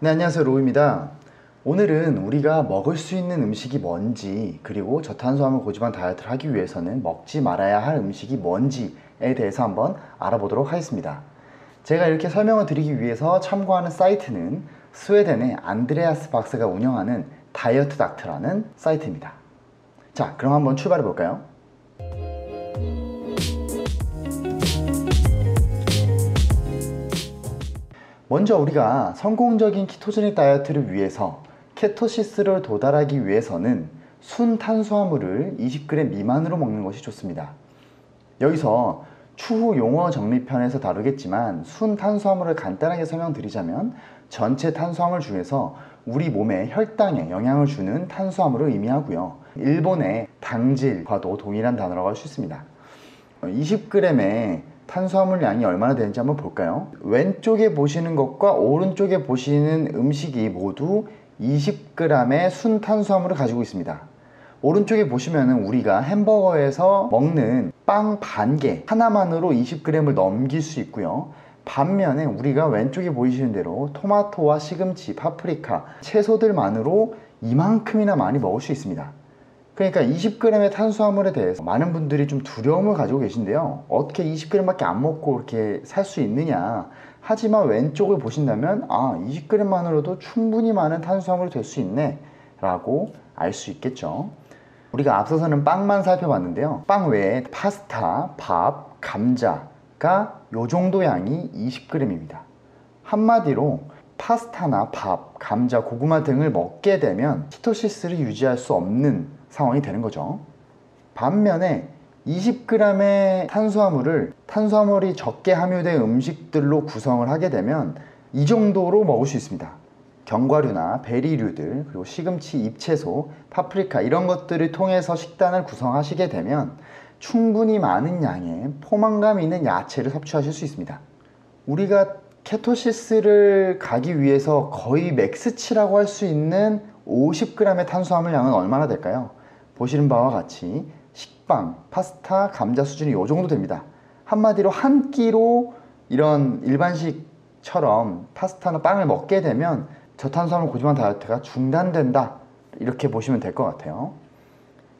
네, 안녕하세요. 로우입니다. 오늘은 우리가 먹을 수 있는 음식이 뭔지, 그리고 저탄수화물 고지방 다이어트를 하기 위해서는 먹지 말아야 할 음식이 뭔지에 대해서 한번 알아보도록 하겠습니다. 제가 이렇게 설명을 드리기 위해서 참고하는 사이트는 스웨덴의 안드레아스 박사가 운영하는 다이어트 닥터라는 사이트입니다. 자, 그럼 한번 출발해 볼까요? 먼저 우리가 성공적인 키토제닉 다이어트를 위해서 케토시스를 도달하기 위해서는 순 탄수화물을 20g 미만으로 먹는 것이 좋습니다. 여기서 추후 용어 정리편에서 다루겠지만 순 탄수화물을 간단하게 설명드리자면 전체 탄수화물 중에서 우리 몸의 혈당에 영향을 주는 탄수화물을 의미하고요. 일본의 당질과도 동일한 단어라고 할 수 있습니다. 20g의 탄수화물 양이 얼마나 되는지 한번 볼까요? 왼쪽에 보시는 것과 오른쪽에 보시는 음식이 모두 20g의 순 탄수화물을 가지고 있습니다. 오른쪽에 보시면 우리가 햄버거에서 먹는 빵 반 개 하나만으로 20g을 넘길 수 있고요. 반면에 우리가 왼쪽에 보이시는 대로 토마토와 시금치, 파프리카, 채소들만으로 이만큼이나 많이 먹을 수 있습니다. 그러니까 20g의 탄수화물에 대해서 많은 분들이 좀 두려움을 가지고 계신데요. 어떻게 20g밖에 안 먹고 이렇게 살 수 있느냐. 하지만 왼쪽을 보신다면 아 20g만으로도 충분히 많은 탄수화물이 될 수 있네 라고 알 수 있겠죠. 우리가 앞서서는 빵만 살펴봤는데요. 빵 외에 파스타, 밥, 감자가 요 정도 양이 20g입니다. 한마디로 파스타나 밥, 감자, 고구마 등을 먹게 되면 키토시스를 유지할 수 없는 상황이 되는 거죠. 반면에 20g의 탄수화물을 탄수화물이 적게 함유된 음식들로 구성을 하게 되면 이 정도로 먹을 수 있습니다. 견과류나 베리류들, 그리고 시금치, 잎채소, 파프리카 이런 것들을 통해서 식단을 구성하시게 되면 충분히 많은 양의 포만감 있는 야채를 섭취하실 수 있습니다. 우리가 ketosis를 가기 위해서 거의 max치라고 할 수 있는 50g의 탄수화물 양은 얼마나 될까요? 보시는 바와 같이 식빵, 파스타, 감자 수준이 이 정도 됩니다. 한마디로 한 끼로 이런 일반식처럼 파스타나 빵을 먹게 되면 저탄수화물 고지방 다이어트가 중단된다. 이렇게 보시면 될 것 같아요.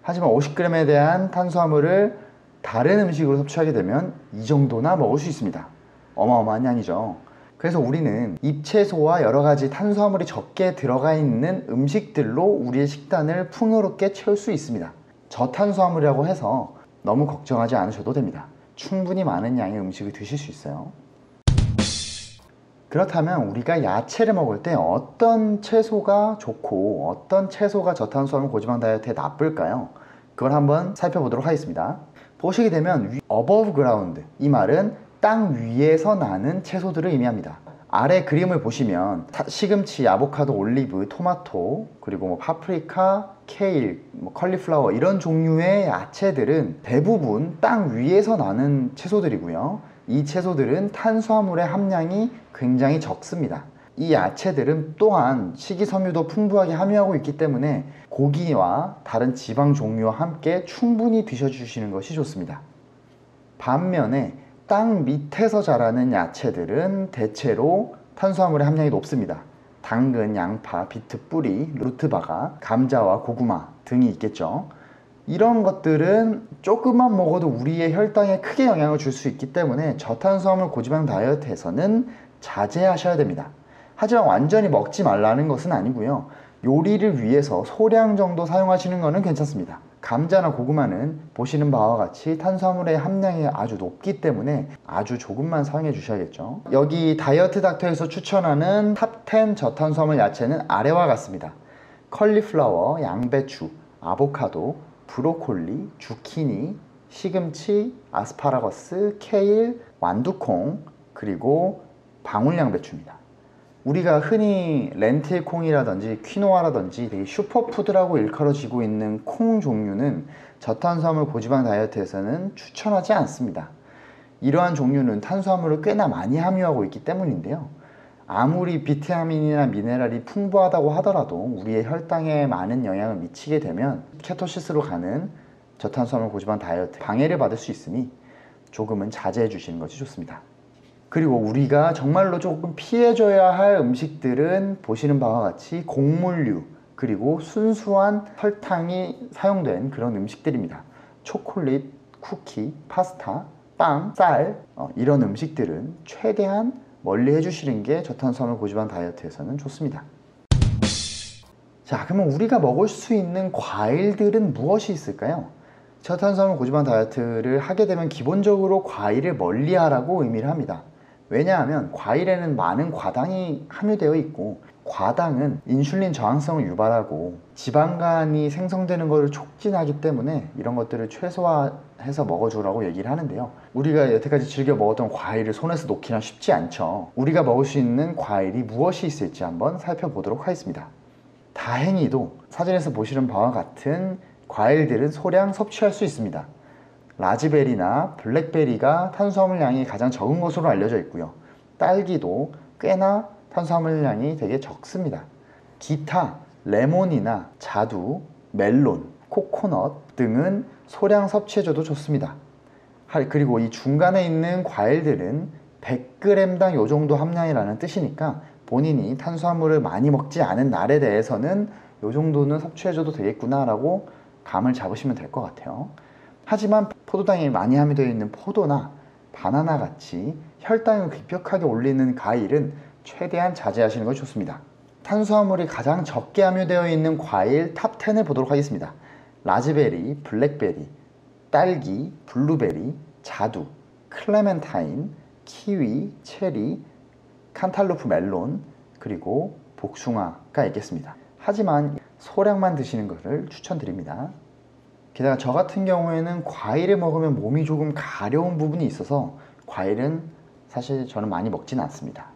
하지만 50g에 대한 탄수화물을 다른 음식으로 섭취하게 되면 이 정도나 먹을 수 있습니다. 어마어마한 양이죠. 그래서 우리는 잎채소와 여러 가지 탄수화물이 적게 들어가 있는 음식들로 우리의 식단을 풍요롭게 채울 수 있습니다. 저탄수화물이라고 해서 너무 걱정하지 않으셔도 됩니다. 충분히 많은 양의 음식을 드실 수 있어요. 그렇다면 우리가 야채를 먹을 때 어떤 채소가 좋고 어떤 채소가 저탄수화물 고지방 다이어트에 나쁠까요? 그걸 한번 살펴보도록 하겠습니다. 보시게 되면 above ground 이 말은 땅 위에서 나는 채소들을 의미합니다. 아래 그림을 보시면 시금치, 아보카도, 올리브, 토마토, 그리고 뭐 파프리카, 케일, 뭐 컬리플라워 이런 종류의 야채들은 대부분 땅 위에서 나는 채소들이고요. 이 채소들은 탄수화물의 함량이 굉장히 적습니다. 이 야채들은 또한 식이섬유도 풍부하게 함유하고 있기 때문에 고기와 다른 지방 종류와 함께 충분히 드셔주시는 것이 좋습니다. 반면에 땅 밑에서 자라는 야채들은 대체로 탄수화물의 함량이 높습니다. 당근, 양파, 비트 뿌리, 루트바가, 감자와 고구마 등이 있겠죠. 이런 것들은 조금만 먹어도 우리의 혈당에 크게 영향을 줄 수 있기 때문에 저탄수화물 고지방 다이어트에서는 자제하셔야 됩니다. 하지만 완전히 먹지 말라는 것은 아니고요. 요리를 위해서 소량 정도 사용하시는 것은 괜찮습니다. 감자나 고구마는 보시는 바와 같이 탄수화물의 함량이 아주 높기 때문에 아주 조금만 사용해 주셔야겠죠. 여기 다이어트 닥터에서 추천하는 top10 저탄수화물 야채는 아래와 같습니다. 컬리플라워, 양배추, 아보카도, 브로콜리, 주키니, 시금치, 아스파라거스, 케일, 완두콩, 그리고 방울양배추입니다. 우리가 흔히 렌틸콩이라든지 퀴노아라든지 되게 슈퍼푸드라고 일컬어지고 있는 콩 종류는 저탄수화물 고지방 다이어트에서는 추천하지 않습니다. 이러한 종류는 탄수화물을 꽤나 많이 함유하고 있기 때문인데요. 아무리 비타민이나 미네랄이 풍부하다고 하더라도 우리의 혈당에 많은 영향을 미치게 되면 케토시스로 가는 저탄수화물 고지방 다이어트 방해를 받을 수 있으니 조금은 자제해 주시는 것이 좋습니다. 그리고 우리가 정말로 조금 피해줘야 할 음식들은 보시는 바와 같이 곡물류 그리고 순수한 설탕이 사용된 그런 음식들입니다. 초콜릿, 쿠키, 파스타, 빵, 쌀 어, 이런 음식들은 최대한 멀리 해주시는 게 저탄수화물 고지방 다이어트에서는 좋습니다. 자, 그러면 우리가 먹을 수 있는 과일들은 무엇이 있을까요? 저탄수화물 고지방 다이어트를 하게 되면 기본적으로 과일을 멀리 하라고 의미를 합니다. 왜냐하면 과일에는 많은 과당이 함유되어 있고 과당은 인슐린 저항성을 유발하고 지방간이 생성되는 것을 촉진하기 때문에 이런 것들을 최소화해서 먹어주라고 얘기를 하는데요. 우리가 여태까지 즐겨 먹었던 과일을 손에서 놓기는 쉽지 않죠. 우리가 먹을 수 있는 과일이 무엇이 있을지 한번 살펴보도록 하겠습니다. 다행히도 사진에서 보시는 바와 같은 과일들은 소량 섭취할 수 있습니다. 라즈베리나 블랙베리가 탄수화물량이 가장 적은 것으로 알려져 있고요. 딸기도 꽤나 탄수화물량이 되게 적습니다. 기타, 레몬이나 자두, 멜론, 코코넛 등은 소량 섭취해줘도 좋습니다. 그리고 이 중간에 있는 과일들은 100g당 요 정도 함량이라는 뜻이니까 본인이 탄수화물을 많이 먹지 않은 날에 대해서는 요 정도는 섭취해줘도 되겠구나라고 감을 잡으시면 될 것 같아요. 하지만 포도당이 많이 함유되어 있는 포도나 바나나 같이 혈당을 급격하게 올리는 과일은 최대한 자제하시는 것이 좋습니다. 탄수화물이 가장 적게 함유되어 있는 과일 top 10을 보도록 하겠습니다. 라즈베리, 블랙베리, 딸기, 블루베리, 자두, 클레멘타인, 키위, 체리, 칸탈루프 멜론, 그리고 복숭아가 있겠습니다. 하지만 소량만 드시는 것을 추천드립니다. 게다가 저 같은 경우에는 과일을 먹으면 몸이 조금 가려운 부분이 있어서 과일은 사실 저는 많이 먹지는 않습니다.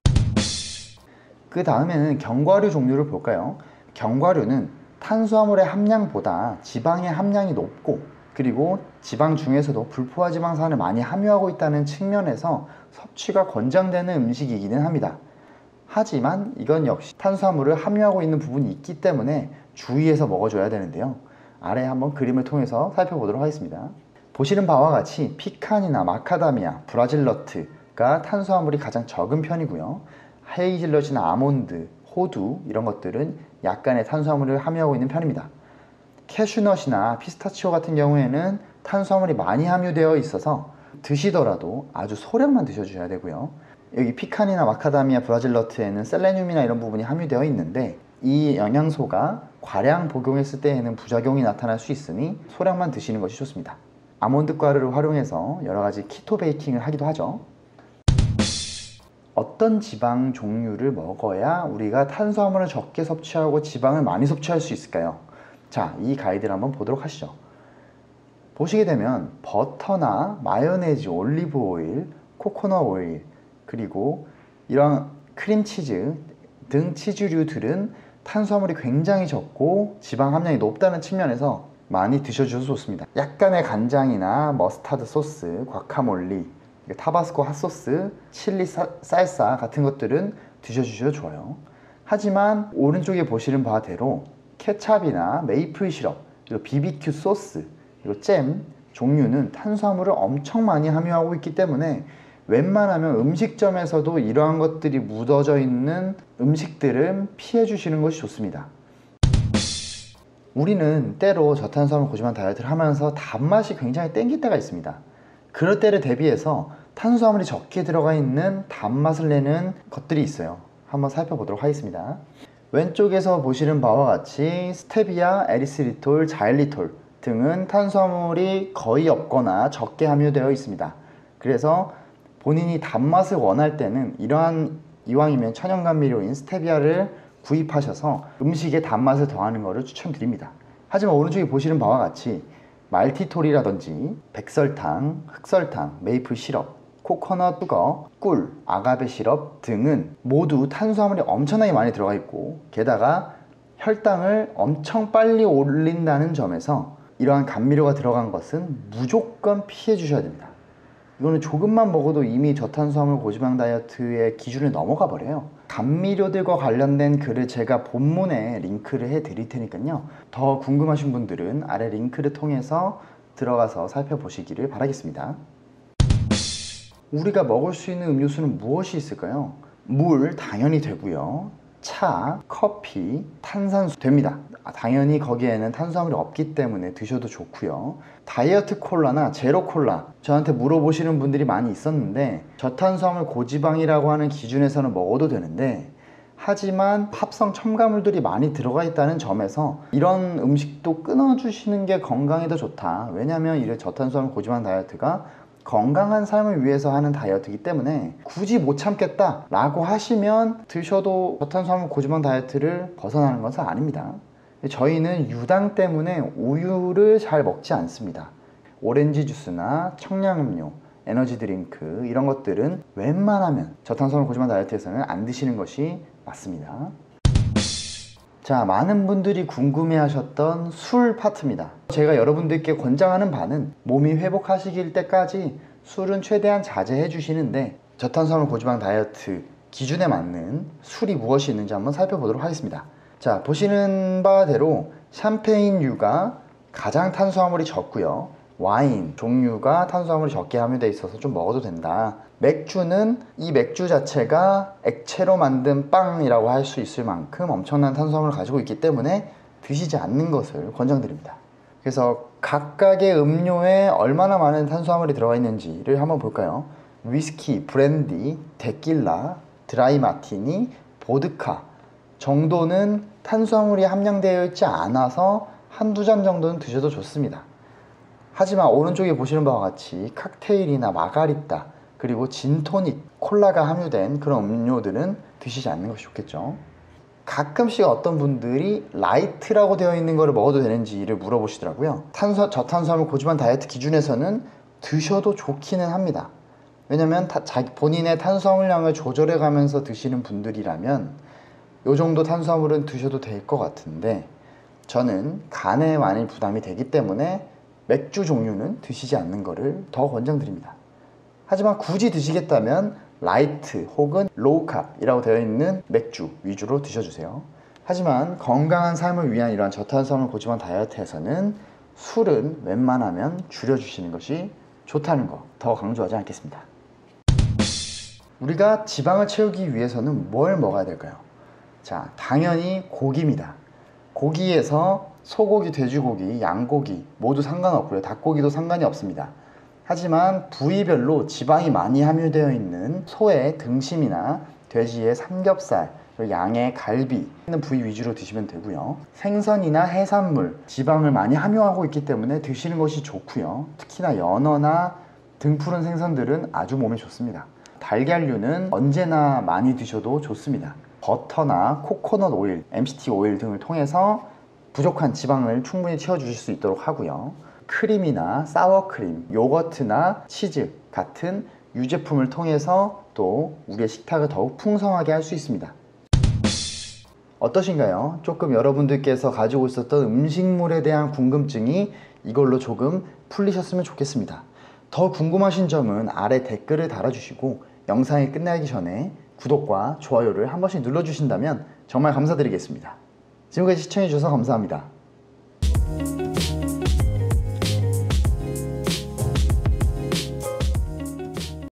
그 다음에는 견과류 종류를 볼까요? 견과류는 탄수화물의 함량보다 지방의 함량이 높고 그리고 지방 중에서도 불포화 지방산을 많이 함유하고 있다는 측면에서 섭취가 권장되는 음식이기는 합니다. 하지만 이건 역시 탄수화물을 함유하고 있는 부분이 있기 때문에 주의해서 먹어줘야 되는데요. 아래 한번 그림을 통해서 살펴보도록 하겠습니다. 보시는 바와 같이 피칸이나 마카다미아, 브라질 너트가 탄수화물이 가장 적은 편이고요. 헤이즐넛이나 아몬드, 호두 이런 것들은 약간의 탄수화물을 함유하고 있는 편입니다. 캐슈넛이나 피스타치오 같은 경우에는 탄수화물이 많이 함유되어 있어서 드시더라도 아주 소량만 드셔주셔야 되고요. 여기 피칸이나 마카다미아, 브라질 너트에는 셀레늄이나 이런 부분이 함유되어 있는데 이 영양소가 과량 복용했을 때에는 부작용이 나타날 수 있으니 소량만 드시는 것이 좋습니다. 아몬드 가루를 활용해서 여러 가지 키토 베이킹을 하기도 하죠. 어떤 지방 종류를 먹어야 우리가 탄수화물을 적게 섭취하고 지방을 많이 섭취할 수 있을까요? 자, 이 가이드를 한번 보도록 하시죠. 보시게 되면 버터나 마요네즈, 올리브 오일, 코코넛 오일, 그리고 이런 크림치즈 등 치즈류들은 탄수화물이 굉장히 적고 지방 함량이 높다는 측면에서 많이 드셔주셔도 좋습니다. 약간의 간장이나 머스타드 소스, 과카몰리, 타바스코 핫소스, 칠리 사, 살사 같은 것들은 드셔주셔도 좋아요. 하지만 오른쪽에 보시는 바대로 케찹이나 메이플 시럽, 그리고 BBQ 소스, 그리고 잼 종류는 탄수화물을 엄청 많이 함유하고 있기 때문에 웬만하면 음식점에서도 이러한 것들이 묻어져 있는 음식들은 피해 주시는 것이 좋습니다. 우리는 때로 저탄수화물 고지방 다이어트를 하면서 단맛이 굉장히 땡길 때가 있습니다. 그럴 때를 대비해서 탄수화물이 적게 들어가 있는 단맛을 내는 것들이 있어요. 한번 살펴보도록 하겠습니다. 왼쪽에서 보시는 바와 같이 스테비아, 에리스리톨, 자일리톨 등은 탄수화물이 거의 없거나 적게 함유되어 있습니다. 그래서 본인이 단맛을 원할 때는 이러한 이왕이면 천연감미료인 스테비아를 구입하셔서 음식에 단맛을 더하는 것을 추천드립니다. 하지만 오른쪽에 보시는 바와 같이 말티톨이라든지 백설탕, 흑설탕, 메이플 시럽, 코코넛 수거, 꿀, 아가베 시럽 등은 모두 탄수화물이 엄청나게 많이 들어가 있고 게다가 혈당을 엄청 빨리 올린다는 점에서 이러한 감미료가 들어간 것은 무조건 피해 주셔야 됩니다. 이거는 조금만 먹어도 이미 저탄수화물 고지방 다이어트의 기준을 넘어가 버려요. 감미료들과 관련된 글을 제가 본문에 링크를 해 드릴 테니까요. 더 궁금하신 분들은 아래 링크를 통해서 들어가서 살펴보시기를 바라겠습니다. 우리가 먹을 수 있는 음료수는 무엇이 있을까요? 물 당연히 되고요. 차, 커피, 탄산수 됩니다. 아, 당연히 거기에는 탄수화물이 없기 때문에 드셔도 좋고요. 다이어트 콜라나 제로 콜라 저한테 물어보시는 분들이 많이 있었는데 저탄수화물 고지방이라고 하는 기준에서는 먹어도 되는데 하지만 합성 첨가물들이 많이 들어가 있다는 점에서 이런 음식도 끊어주시는 게 건강에 더 좋다. 왜냐하면 이런 저탄수화물 고지방 다이어트가 건강한 삶을 위해서 하는 다이어트이기 때문에 굳이 못 참겠다 라고 하시면 드셔도 저탄수화물 고지방 다이어트를 벗어나는 것은 아닙니다. 저희는 유당 때문에 우유를 잘 먹지 않습니다. 오렌지 주스나 청량음료, 에너지 드링크 이런 것들은 웬만하면 저탄수화물 고지방 다이어트에서는 안 드시는 것이 맞습니다. 자, 많은 분들이 궁금해 하셨던 술 파트입니다. 제가 여러분들께 권장하는 바는 몸이 회복하실 때까지 술은 최대한 자제해 주시는데 저탄수화물 고지방 다이어트 기준에 맞는 술이 무엇이 있는지 한번 살펴보도록 하겠습니다. 자, 보시는 바대로 샴페인류가 가장 탄수화물이 적고요. 와인 종류가 탄수화물이 적게 함유되어 있어서 좀 먹어도 된다. 맥주는 이 맥주 자체가 액체로 만든 빵이라고 할 수 있을 만큼 엄청난 탄수화물을 가지고 있기 때문에 드시지 않는 것을 권장드립니다. 그래서 각각의 음료에 얼마나 많은 탄수화물이 들어가 있는지를 한번 볼까요? 위스키, 브랜디, 데킬라, 드라이 마티니, 보드카 정도는 탄수화물이 함량되어 있지 않아서 한두 잔 정도는 드셔도 좋습니다. 하지만 오른쪽에 보시는 바와 같이 칵테일이나 마가리따 그리고 진토닉, 콜라가 함유된 그런 음료들은 드시지 않는 것이 좋겠죠. 가끔씩 어떤 분들이 light라고 되어 있는 것을 먹어도 되는지를 물어보시더라고요. 탄수, 저탄수화물 고지방 다이어트 기준에서는 드셔도 좋기는 합니다. 왜냐면 타, 자기 본인의 탄수화물량을 조절해 가면서 드시는 분들이라면 요 정도 탄수화물은 드셔도 될 것 같은데 저는 간에 많이 부담이 되기 때문에 맥주 종류는 드시지 않는 것을 더 권장드립니다. 하지만 굳이 드시겠다면 light 혹은 low carb이라고 되어 있는 맥주 위주로 드셔주세요. 하지만 건강한 삶을 위한 이러한 저탄수화물 고지방 다이어트에서는 술은 웬만하면 줄여주시는 것이 좋다는 거 더 강조하지 않겠습니다. 우리가 지방을 채우기 위해서는 뭘 먹어야 될까요? 자, 당연히 고기입니다. 고기에서 소고기, 돼지고기, 양고기 모두 상관없고요. 닭고기도 상관이 없습니다. 하지만 부위별로 지방이 많이 함유되어 있는 소의 등심이나 돼지의 삼겹살, 양의 갈비 있는 부위 위주로 드시면 되고요. 생선이나 해산물, 지방을 많이 함유하고 있기 때문에 드시는 것이 좋고요. 특히나 연어나 등푸른 생선들은 아주 몸에 좋습니다. 달걀류는 언제나 많이 드셔도 좋습니다. 버터나 코코넛 오일, MCT 오일 등을 통해서 부족한 지방을 충분히 채워주실 수 있도록 하고요. 크림이나 사워크림, 요거트나 치즈 같은 유제품을 통해서 또 우리의 식탁을 더욱 풍성하게 할 수 있습니다. 어떠신가요? 조금 여러분들께서 가지고 있었던 음식물에 대한 궁금증이 이걸로 조금 풀리셨으면 좋겠습니다. 더 궁금하신 점은 아래 댓글을 달아주시고 영상이 끝나기 전에 구독과 좋아요를 한 번씩 눌러주신다면 정말 감사드리겠습니다. 지금까지 시청해주셔서 감사합니다.